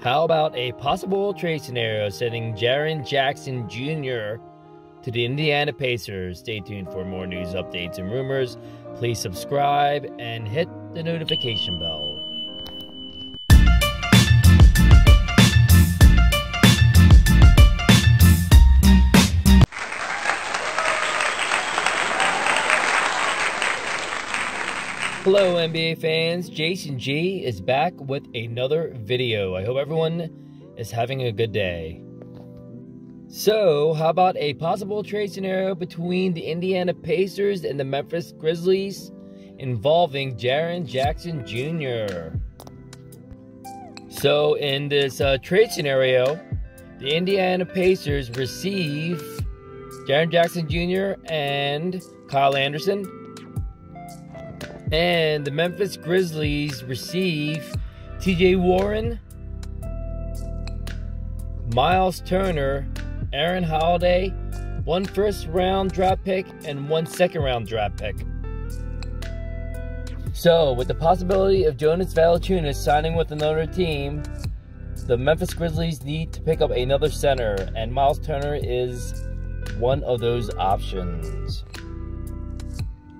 How about a possible trade scenario sending Jaren Jackson Jr. to the Indiana Pacers? Stay tuned for more news, updates, and rumors. Please subscribe and hit the notification bell. Hello, NBA fans. Jason G is back with another video. I hope everyone is having a good day. So, how about a possible trade scenario between the Indiana Pacers and the Memphis Grizzlies involving Jaren Jackson Jr.? So, in this uh, trade scenario, the Indiana Pacers receive Jaren Jackson Jr. and Kyle Anderson and the Memphis Grizzlies receive TJ Warren, Miles Turner, Aaron Holiday, one first round draft pick, and one second round draft pick. So, with the possibility of Jonas Valanciunas signing with another team, the Memphis Grizzlies need to pick up another center, and Miles Turner is one of those options.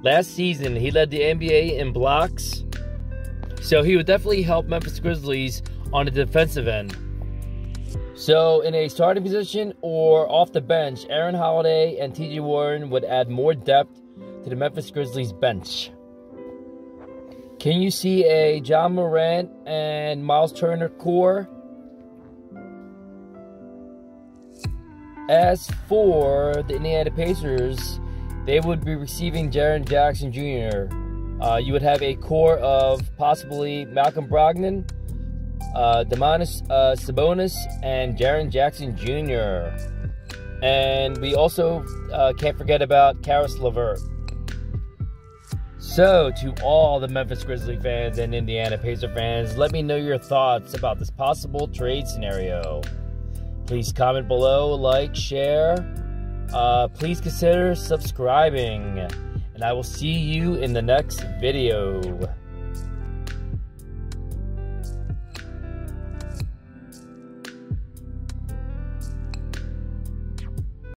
Last season, he led the NBA in blocks, so he would definitely help Memphis Grizzlies on the defensive end. So, in a starting position or off the bench, Aaron Holiday and TJ Warren would add more depth to the Memphis Grizzlies bench. Can you see a Ja Morant and Miles Turner core? As for the Indiana Pacers, they would be receiving Jaren Jackson Jr. Uh, you would have a core of possibly Malcolm Brogdon, uh, Domantas uh, Sabonis, and Jaren Jackson Jr. And we also uh, can't forget about Caris LeVert. So, to all the Memphis Grizzly fans and Indiana Pacer fans, let me know your thoughts about this possible trade scenario. Please comment below, like, share, uh, please consider subscribing. And I will see you in the next video.